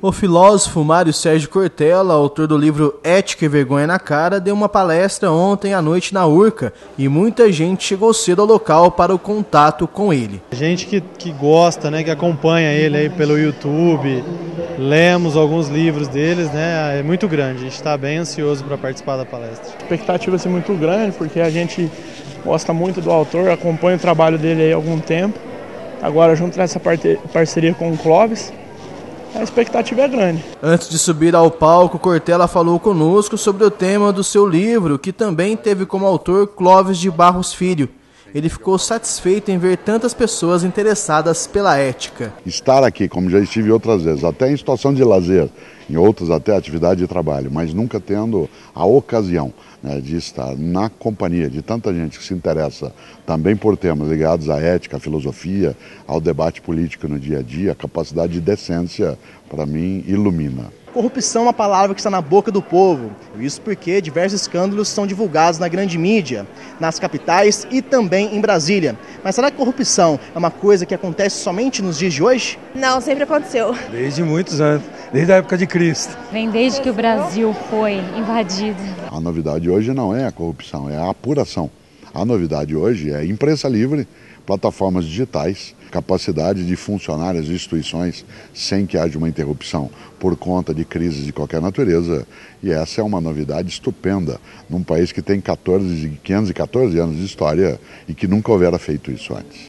O filósofo Mário Sérgio Cortella, autor do livro Ética e Vergonha na Cara, deu uma palestra ontem à noite na Urca e muita gente chegou cedo ao local para o contato com ele. Gente que, que gosta, né, que acompanha ele aí pelo YouTube, lemos alguns livros deles, né, é muito grande. A gente está bem ansioso para participar da palestra. A expectativa é muito grande porque a gente gosta muito do autor, acompanha o trabalho dele aí há algum tempo. Agora junto nessa parceria com o Clóvis, a expectativa é grande. Antes de subir ao palco, Cortella falou conosco sobre o tema do seu livro, que também teve como autor Clóvis de Barros Filho. Ele ficou satisfeito em ver tantas pessoas interessadas pela ética. Estar aqui, como já estive outras vezes, até em situação de lazer, em outras até atividade de trabalho, mas nunca tendo a ocasião né, de estar na companhia de tanta gente que se interessa também por temas ligados à ética, à filosofia, ao debate político no dia a dia, a capacidade de decência, para mim, ilumina. Corrupção é uma palavra que está na boca do povo. Isso porque diversos escândalos são divulgados na grande mídia, nas capitais e também em Brasília. Mas será que corrupção é uma coisa que acontece somente nos dias de hoje? Não, sempre aconteceu. Desde muitos anos, desde a época de Cristo. Vem desde que o Brasil foi invadido. A novidade hoje não é a corrupção, é a apuração. A novidade hoje é imprensa livre, plataformas digitais, capacidade de funcionar as instituições sem que haja uma interrupção por conta de crises de qualquer natureza. E essa é uma novidade estupenda num país que tem 14, 514 anos de história e que nunca houvera feito isso antes.